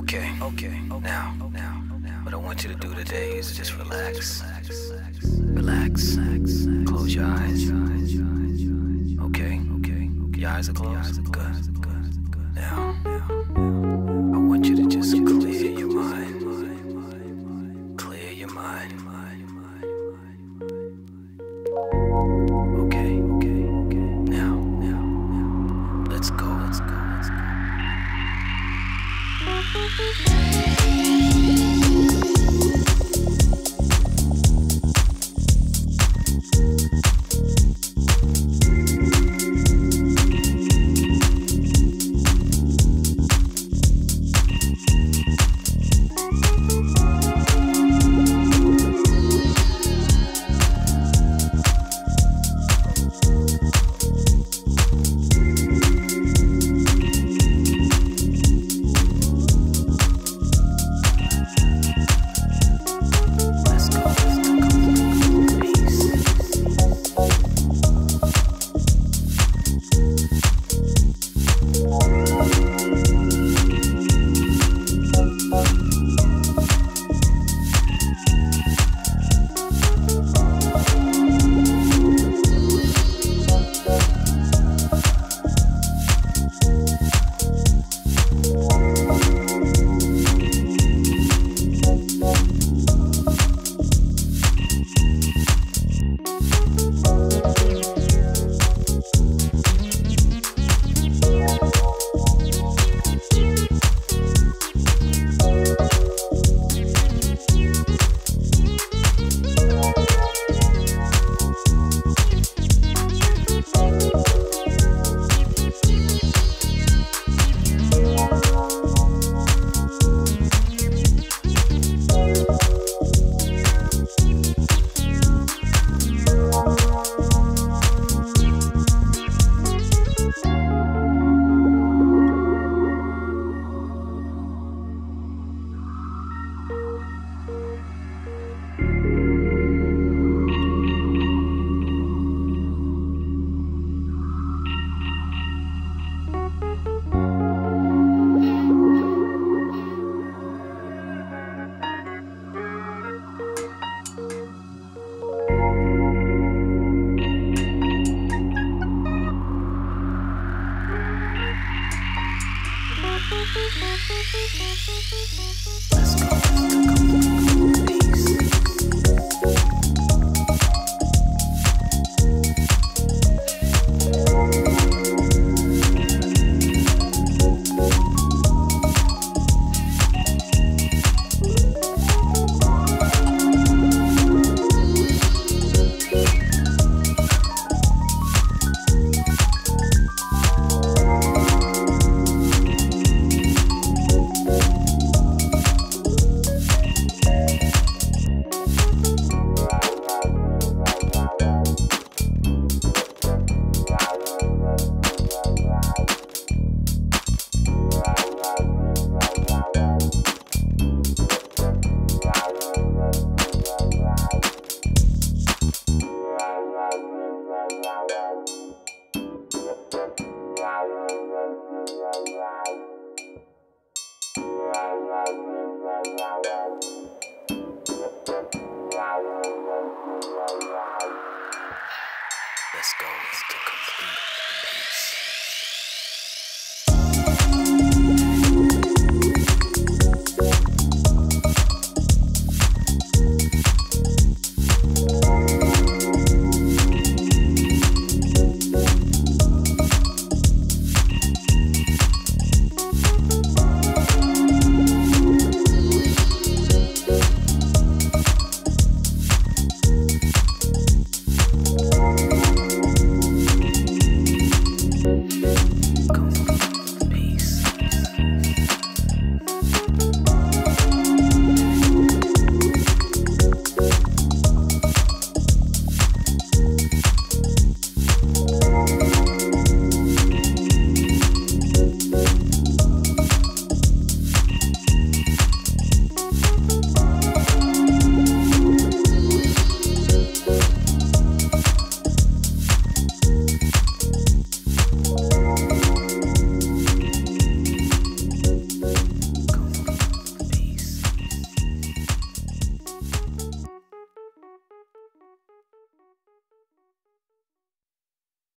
Okay, okay. Now, now, what I want you to do today is just relax. Relax. Close your eyes. Okay, okay. Your eyes are closed. Good. Now, I Let's Let's go. Peace. My goal is to complete peace.